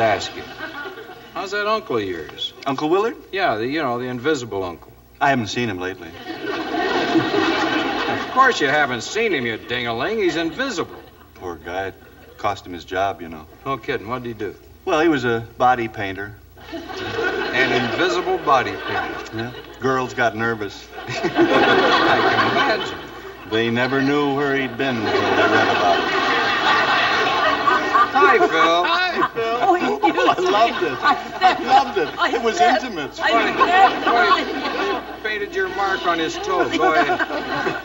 to ask you. How's that uncle of yours? Uncle Willard? Yeah, the you know, the invisible uncle. I haven't seen him lately. Of course you haven't seen him, you ding-a-ling. He's invisible. Poor guy. It cost him his job, you know. No kidding. What'd he do? Well, he was a body painter. An invisible body painter. Yeah. Girls got nervous. I can imagine. They never knew where he'd been until they read about it. Hi, Phil. Hi, Phil. You I loved it. I loved it. It was intimate. Funny. You painted your mark on his toe. Go ahead.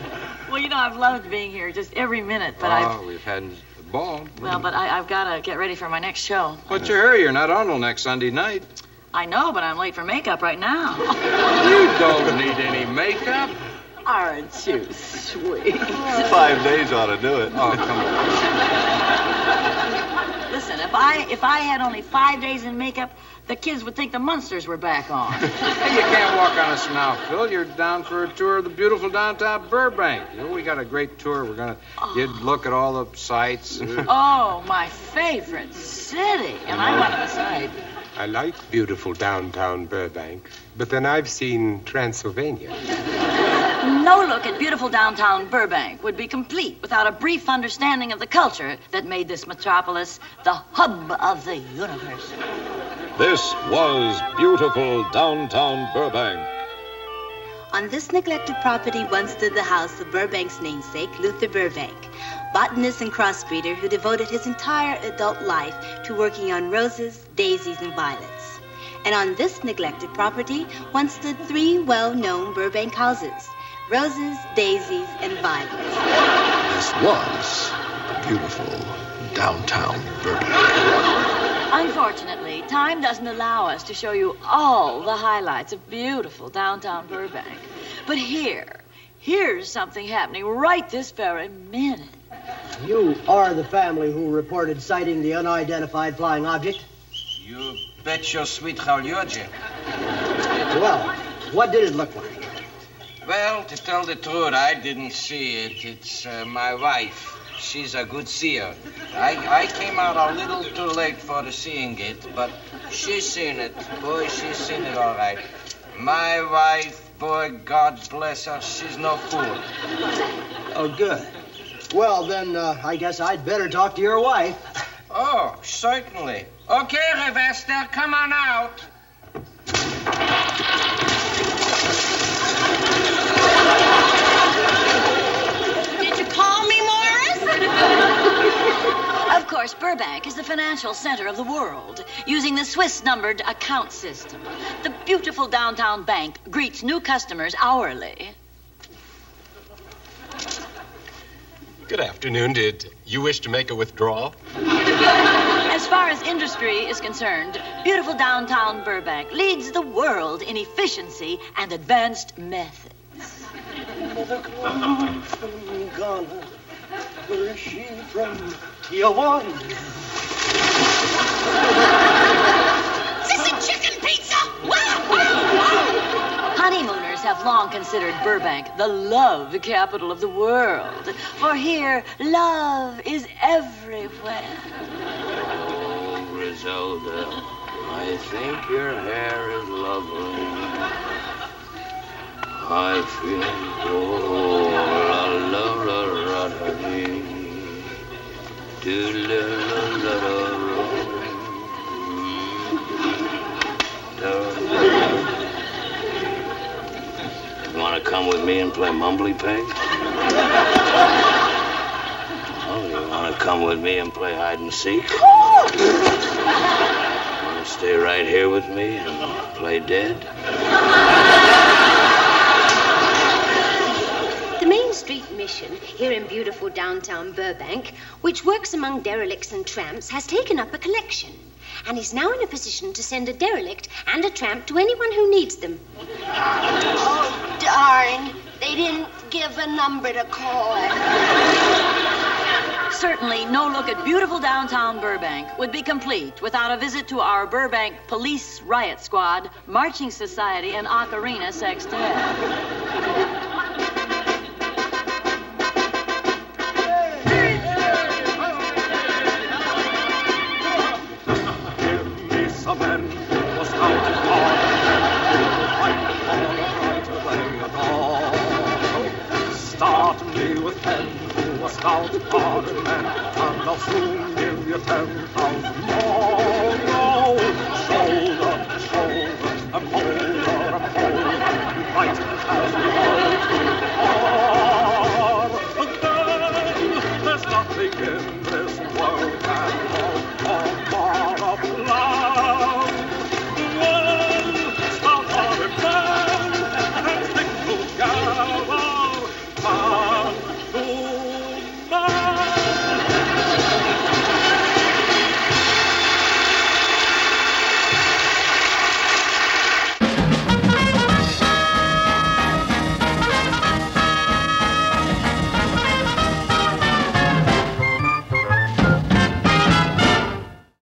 Well, you know, I've loved being here just every minute, but I. oh, we've had a ball. Well, but I, I've got to get ready for my next show. What's your hurry? You're not on till next Sunday night. I know, but I'm late for makeup right now. You don't need any makeup. Aren't you sweet? Five days ought to do it. Oh, come on. Listen, if I if I had only five days in makeup, the kids would think the monsters were back on. Hey, you can't walk on us now, Phil. You're down for a tour of the beautiful downtown Burbank. You know, we got a great tour. We're gonna you'd oh. look at all the sights. Oh, my favorite city, and I'm one of the side. I like beautiful downtown Burbank, but then I've seen Transylvania. No look at beautiful downtown Burbank would be complete without a brief understanding of the culture that made this metropolis the hub of the universe. This was beautiful downtown Burbank. On this neglected property once stood the house of Burbank's namesake, Luther Burbank, botanist and crossbreeder who devoted his entire adult life to working on roses, daisies, and violets. And on this neglected property once stood three well-known Burbank houses, roses, daisies, and violets. This was beautiful downtown Burbank. Unfortunately, time doesn't allow us to show you all the highlights of beautiful downtown Burbank. But here, here's something happening right this very minute. You are the family who reported sighting the unidentified flying object? You bet your sweet Georgia. Well, what did it look like? Well, to tell the truth, I didn't see it. It's uh, my wife. She's a good seer. I, I came out a little too late for the seeing it, but she's seen it. Boy, she's seen it all right. My wife, boy, God bless her, she's no fool. Oh, good. Well, then, uh, I guess I'd better talk to your wife. Oh, certainly. Okay, Revester, come on out. Course, is the financial center of the world, using the Swiss numbered account system. The beautiful downtown bank greets new customers hourly. Good afternoon. Did you wish to make a withdrawal? As far as industry is concerned, beautiful downtown Burbank leads the world in efficiency and advanced methods. Mother come from Ghana. Where is she from? Tijuana. This is chicken pizza! Honeymooners have long considered Burbank the love capital of the world. For here, love is everywhere. Oh, Griselda, I think your hair is lovely. I feel oh, You want to come with me and play Mumbly Peg? Oh, you want to come with me and play hide and seek? You Want to stay right here with me and play dead? The Main Street here in beautiful downtown Burbank, which works among derelicts and tramps, has taken up a collection and is now in a position to send a derelict and a tramp to anyone who needs them. Oh, darn. They didn't give a number to call. Certainly, no look at beautiful downtown Burbank would be complete without a visit to our Burbank Police Riot Squad, Marching Society, and Ocarina Sextet. out on hand, and I'll soon give you ten thousand more. No, shoulder, shoulder, I'm older, I'm fight as we all do are. And then there's nothing in